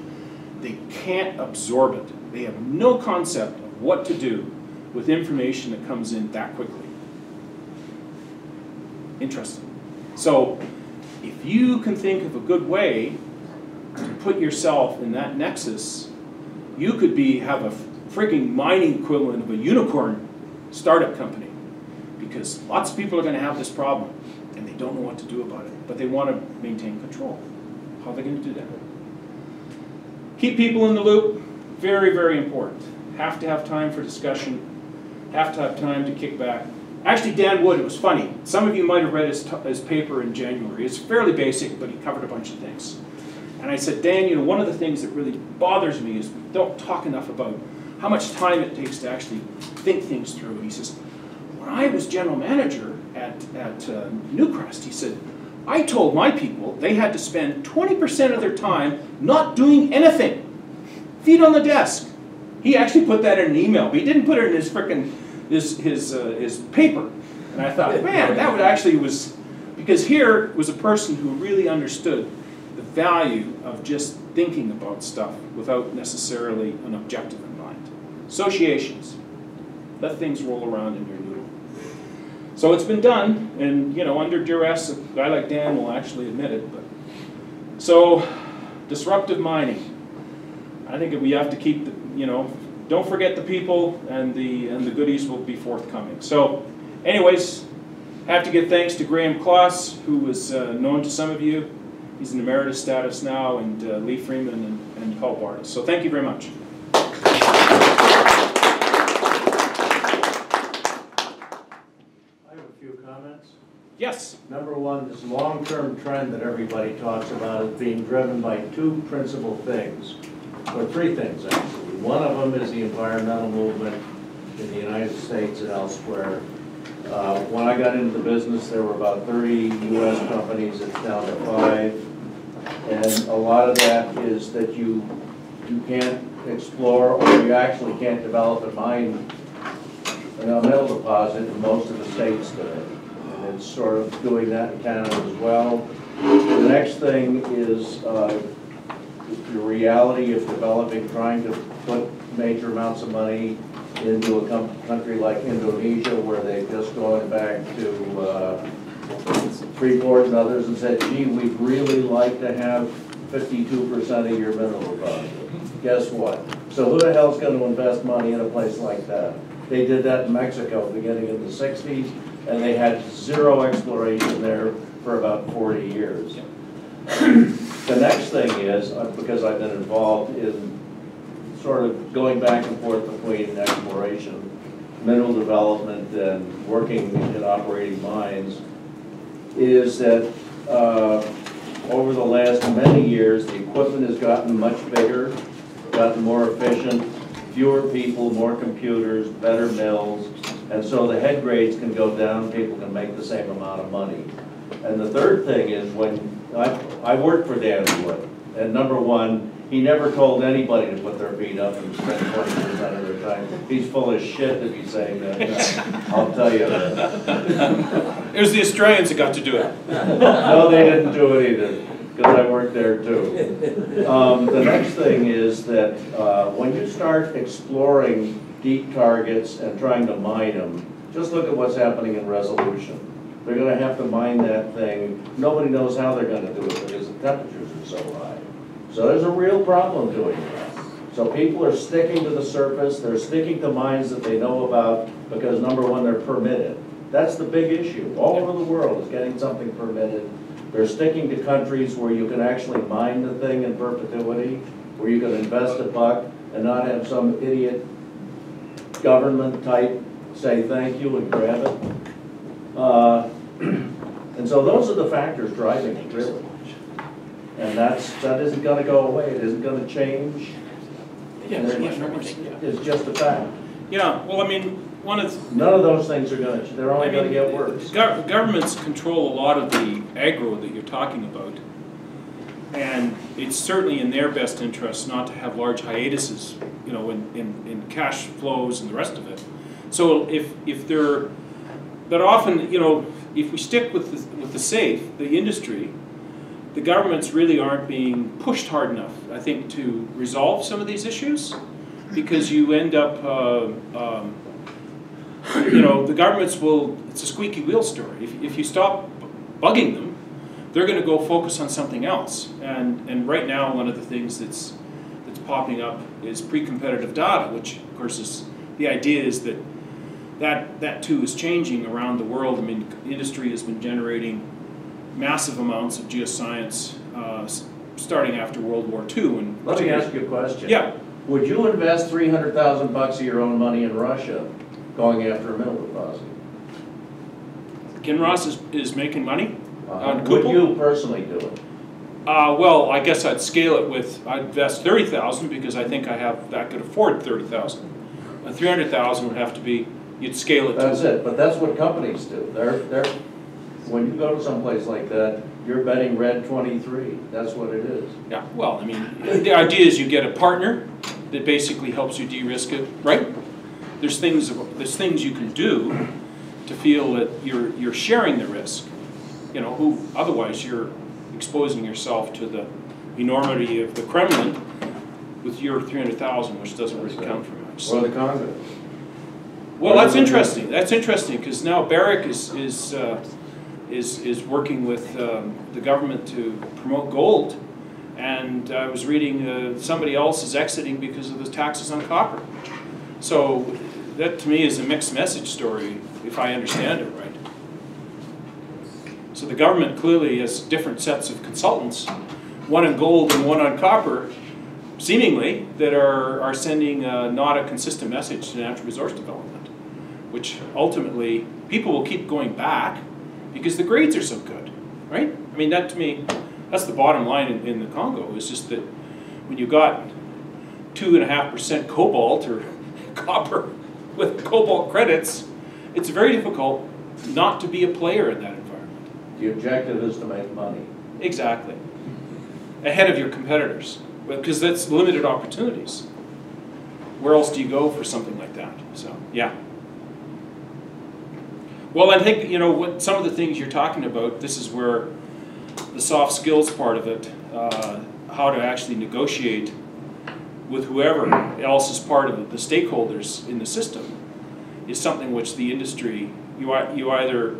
they can't absorb it. They have no concept of what to do with information that comes in that quickly. Interesting. So, if you can think of a good way to put yourself in that nexus, you could be, have a freaking mining equivalent of a unicorn startup company. Because lots of people are gonna have this problem, don't know what to do about it, but they wanna maintain control. How are they gonna do that? Keep people in the loop, very, very important. Have to have time for discussion, have to have time to kick back. Actually, Dan Wood, it was funny, some of you might have read his, his paper in January. It's fairly basic, but he covered a bunch of things. And I said, Dan, you know, one of the things that really bothers me is we don't talk enough about how much time it takes to actually think things through. And he says, when I was general manager at, at uh, Newcrest, he said, I told my people they had to spend 20% of their time not doing anything. Feet on the desk. He actually put that in an email, but he didn't put it in his frickin' his his uh, his paper. And I thought, man, that would actually was because here was a person who really understood the value of just thinking about stuff without necessarily an objective in mind. Associations. Let things roll around in your noodle. So it's been done, and you know, under duress, a guy like Dan will actually admit it. But so, disruptive mining. I think we have to keep the, you know, don't forget the people, and the and the goodies will be forthcoming. So, anyways, have to give thanks to Graham Kloss, who was uh, known to some of you. He's in emeritus status now, and uh, Lee Freeman and, and Paul Bartos. So, thank you very much. I have a few comments. Yes. Number one, this long-term trend that everybody talks about is being driven by two principal things, or three things actually. One of them is the environmental movement in the United States and elsewhere. Uh, When I got into the business, there were about 30 US companies, it's down to five. And a lot of that is that you, you can't explore, or you actually can't develop a mine, a mineral deposit in most of the states today and it's sort of doing that in Canada as well. The next thing is uh, the reality of developing, trying to put major amounts of money into a country like Indonesia, where they've just gone back to uh, and others and said, gee, we'd really like to have fifty-two percent of your mineral deposit. Guess what? So who the hell's gonna invest money in a place like that? They did that in Mexico beginning in the sixties, and they had zero exploration there for about forty years. The next thing is, uh, because I've been involved in sort of going back and forth between exploration, mineral development, and working in operating mines, is that uh, over the last many years, the equipment has gotten much bigger, gotten more efficient, fewer people, more computers, better mills, and so the head grades can go down, people can make the same amount of money. And the third thing is when, I, I worked for Danny Wood, and number one, he never told anybody to put their feet up and spend twenty percent of their time. He's full of shit if he's saying that, I'll tell you that. It was the Australians that got to do it. No, they didn't do it either, because I worked there too. Um, the next thing is that, uh, when you start exploring deep targets and trying to mine them, just look at what's happening in Resolution. They're gonna have to mine that thing, nobody knows how they're gonna do it because the temperatures are so high. So there's a real problem doing that. So people are sticking to the surface, they're sticking to mines that they know about, because number one, they're permitted. That's the big issue, all over the world is getting something permitted. They're sticking to countries where you can actually mine the thing in perpetuity, where you can invest a buck and not have some idiot government type say thank you and grab it. Uh, And so those are the factors driving it, really. And that's, that isn't gonna go away, it isn't gonna change, Yeah, it's just a fact. Yeah, well, I mean, one of, None of those things are gonna, they're only I gonna get worse. gov- governments control a lot of the agro that you're talking about. And it's certainly in their best interest not to have large hiatuses, you know, in, in, in cash flows and the rest of it. So if, if they're, but often, you know, if we stick with the, with the safe, the industry, the governments really aren't being pushed hard enough, I think, to resolve some of these issues. Because you end up, uh, um, you know, the governments will, it's a squeaky wheel story. If, if you stop bugging them, they're gonna go focus on something else. And, and right now, one of the things that's, that's popping up is pre-competitive data, which of course is, the idea is that that, that too is changing around the world. I mean, industry has been generating massive amounts of geoscience, uh, starting after World War II and. Let me ask you a question. Yeah, Would you invest three hundred thousand bucks of your own money in Russia going after a mineral deposit? Kinross is, is making money. On Would Kupol? you personally do it? Uh, well, I guess I'd scale it with, I'd invest thirty thousand because I think I have, I could afford thirty thousand. Uh, three hundred thousand would have to be, you'd scale it That's to, it, but that's what companies do. They're, they're, when you go to someplace like that, you're betting red twenty-three. That's what it is. yeah, well, I mean, the idea is you get a partner that basically helps you de-risk it, right? There's things, there's things you can do to feel that you're, you're sharing the risk. You know, who, otherwise you're exposing yourself to the enormity of the Kremlin with your three hundred thousand, which doesn't really count for much. So- the Congo. Well, that's interesting, that's interesting, because now Barrick is, is, uh, is, is working with um, the government to promote gold. And I was reading, uh, somebody else is exiting because of the taxes on copper. So that to me is a mixed message story, if I understand it right. So the government clearly has different sets of consultants, one on gold and one on copper, seemingly, that are, are sending uh, not a consistent message to natural resource development, which ultimately, people will keep going back because the grades are so good, right? I mean, that to me, that's the bottom line in, in the Congo, is just that when you've got two and a half percent cobalt or copper with cobalt credits, it's very difficult not to be a player in that. The objective is to make money. Exactly. Ahead of your competitors, because that's limited opportunities. Where else do you go for something like that? So, yeah. Well, I think, you know, what, some of the things you're talking about, this is where the soft skills part of it, uh, how to actually negotiate with whoever else is part of it, the stakeholders in the system, is something which the industry, you, you either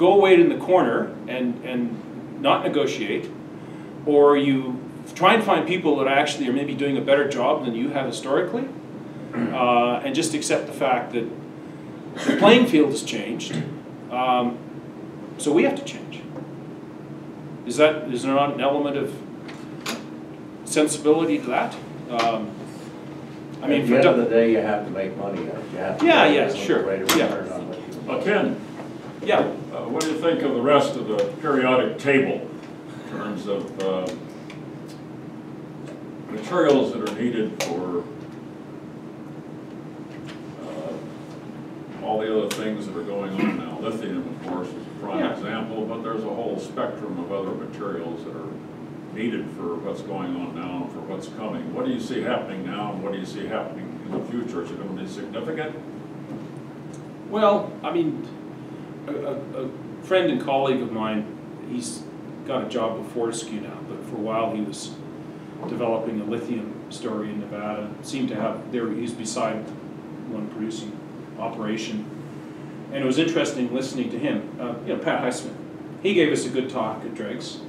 go away in the corner and, and not negotiate, or you try and find people that actually are maybe doing a better job than you have historically, uh, and just accept the fact that the playing field has changed, um, so we have to change. Is that, is there not an element of sensibility to that? Um, I mean, At for the end of du- the day, you have to make money, you have to. Yeah, yeah, some sure, rate of yeah. return on what you- Ken, yeah, uh, what do you think of the rest of the periodic table in terms of uh, materials that are needed for uh, all the other things that are going on now? Lithium, of course, is a prime Yeah. example, but there's a whole spectrum of other materials that are needed for what's going on now and for what's coming. What do you see happening now and what do you see happening in the future? Is it going to be significant? Well, I mean, a, a, friend and colleague of mine, he's got a job with Fortescue now, but for a while he was developing a lithium story in Nevada. Seemed to have, there, he was beside one producing operation. And it was interesting listening to him, uh, you know, Pat Heisman, He gave us a good talk at DREGS.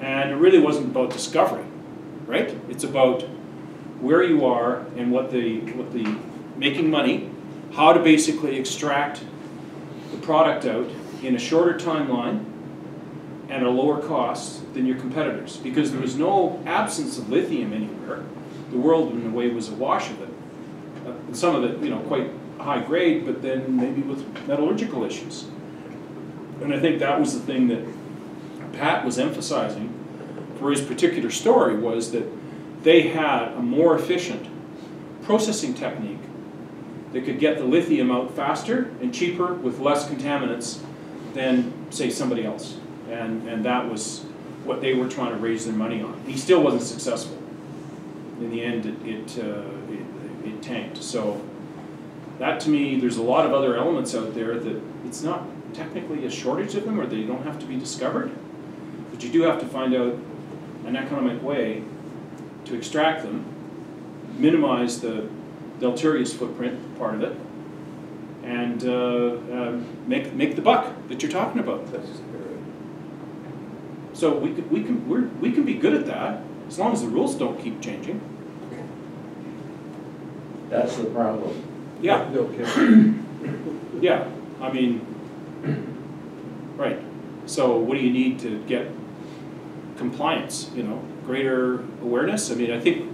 And it really wasn't about discovery, right? It's about where you are and what the, what the, making money, how to basically extract product out in a shorter timeline and a lower cost than your competitors. Because there was no absence of lithium anywhere. The world in a way was awash of it. Uh, Some of it, you know, quite high grade, but then maybe with metallurgical issues. And I think that was the thing that Pat was emphasizing for his particular story was that they had a more efficient processing technique that could get the lithium out faster and cheaper with less contaminants than, say, somebody else. And, and that was what they were trying to raise their money on. He still wasn't successful. In the end, it, it, uh, it, it tanked. So that to me, there's a lot of other elements out there that it's not technically a shortage of them or they don't have to be discovered. But you do have to find out an economic way to extract them, minimize the deleterious footprint part of it, and uh, um, make, make the buck that you're talking about. So we could, we can, we're, we can be good at that, as long as the rules don't keep changing. That's the problem. Yeah, yeah, I mean, right. So what do you need to get compliance, you know, greater awareness? I mean, I think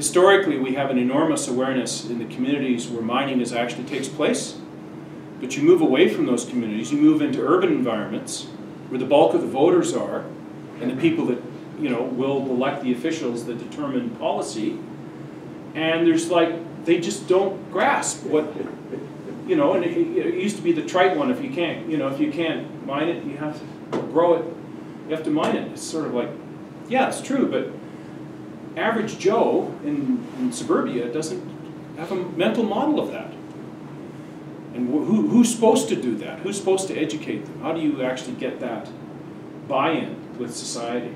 historically, we have an enormous awareness in the communities where mining is actually takes place. But you move away from those communities, you move into urban environments where the bulk of the voters are and the people that, you know, will elect the officials that determine policy. And there's like, they just don't grasp what, you know, and it, it used to be the trite one, if you can't, you know, if you can't mine it, you have to grow it, you have to mine it. It's sort of like, yeah, it's true, but average Joe in, in suburbia doesn't have a mental model of that. And wh- who, who's supposed to do that? Who's supposed to educate them? How do you actually get that buy-in with society?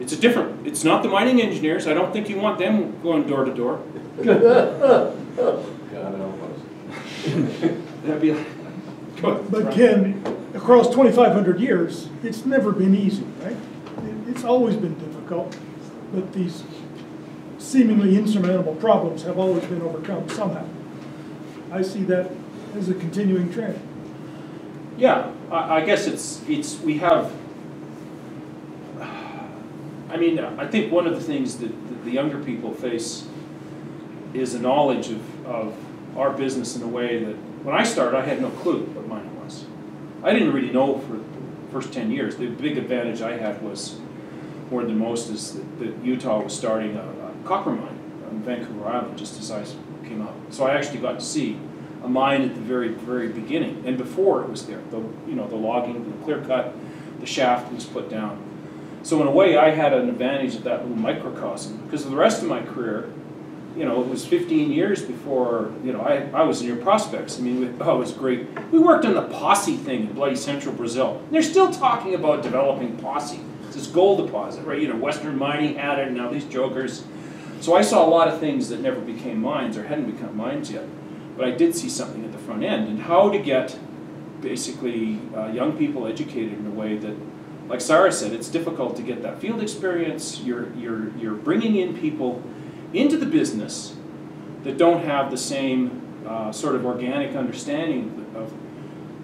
It's a different, it's not the mining engineers. I don't think you want them going door to door. God help us. That'd be like, go But Ken, across 2,500 years, it's never been easy, right? It's always been difficult, but these seemingly insurmountable problems have always been overcome somehow. I see that as a continuing trend. Yeah, I, I guess it's, it's, we have, I mean, I think one of the things that, that the younger people face is a knowledge of, of our business in a way that, when I started, I had no clue what mining was. I didn't really know for the first ten years. The big advantage I had was, more than most, is that, that Utah was starting a, a copper mine on Vancouver Island, just as I came out. So I actually got to see a mine at the very, very beginning, and before it was there, the, you know, the logging, the clear cut, the shaft was put down. So in a way, I had an advantage of that little microcosm, because the rest of my career, you know, it was fifteen years before, you know, I, I was in your prospects, I mean, we, oh, it was great. We worked on the Posse thing in bloody central Brazil, and they're still talking about developing Posse. This gold deposit, right, you know, Western Mining had it, and now these jokers. So I saw a lot of things that never became mines, or hadn't become mines yet. But I did see something at the front end, and how to get basically uh, young people educated in a way that like Sarah said, it's difficult to get that field experience. You're, you're, you're bringing in people into the business that don't have the same uh, sort of organic understanding of,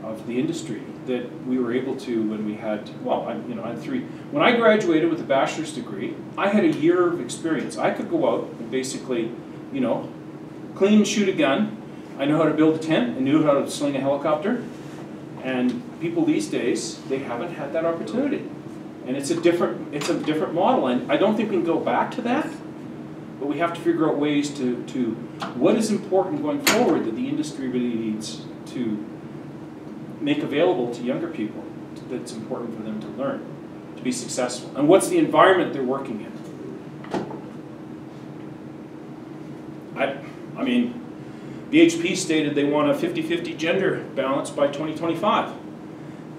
of the industry that we were able to when we had, well, I, you know, I had three. When I graduated with a bachelor's degree, I had a year of experience. I could go out and basically, you know, clean, shoot a gun. I know how to build a tent. I knew how to sling a helicopter. And people these days, they haven't had that opportunity. And it's a different, it's a different model. And I don't think we can go back to that. But we have to figure out ways to, to what is important going forward that the industry really needs to make available to younger people that's important for them to learn, to be successful. And what's the environment they're working in? I, I mean, BHP stated they want a 50-50 gender balance by 2025.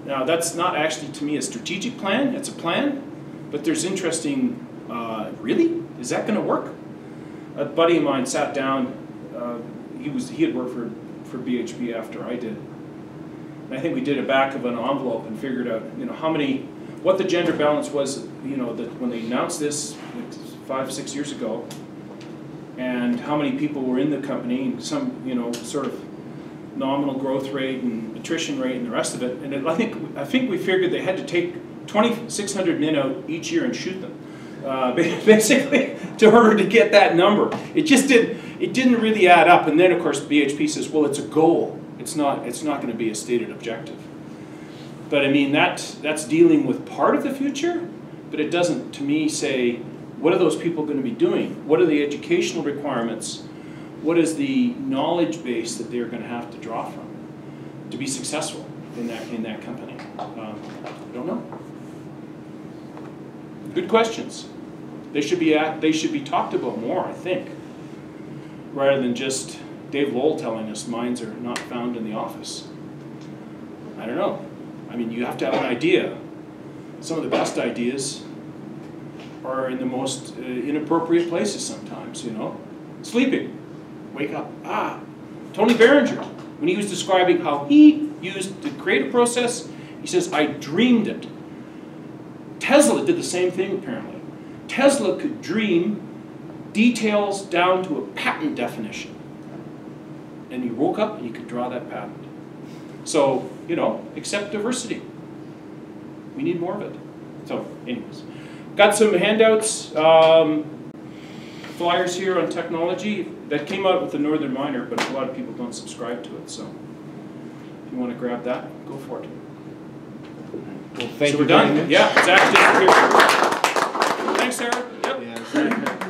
Now, that's not actually, to me, a strategic plan, it's a plan, but there's interesting, uh, really? Is that gonna work? A buddy of mine sat down, uh, he was, he had worked for, for BHP after I did. And I think we did a back of an envelope and figured out, you know, how many, what the gender balance was, you know, that when they announced this five, six years ago, and how many people were in the company, and some, you know, sort of nominal growth rate and attrition rate and the rest of it. And it, I think, I think we figured they had to take 2,600 men out each year and shoot them, uh, basically, to order to get that number. It just didn't, it didn't really add up. And then, of course, BHP says, well, it's a goal. It's not, it's not going to be a stated objective. But I mean, that, that's dealing with part of the future, but it doesn't, to me, say, what are those people going to be doing? What are the educational requirements? What is the knowledge base that they're going to have to draw from to be successful in that, in that company? Um, I don't know. Good questions. They should be, at, they should be talked about more, I think, rather than just Dave Lowell telling us mines are not found in the office. I don't know. I mean, you have to have an idea. Some of the best ideas are in the most uh, inappropriate places sometimes, you know. Sleeping. Wake up. Ah. Tony Barringer, when he was describing how he used to create a process, he says, I dreamed it. Tesla did the same thing, apparently. Tesla could dream details down to a patent definition. And you woke up and you could draw that patent. So, you know, accept diversity. We need more of it. So, anyways. Got some handouts, um, flyers here on technology that came out with the Northern Miner, but a lot of people don't subscribe to it. So, if you want to grab that, go for it. Well, thank so you we're done. much. Yeah, Zach, here. Thanks, Sarah. Yep. Yeah, thank you.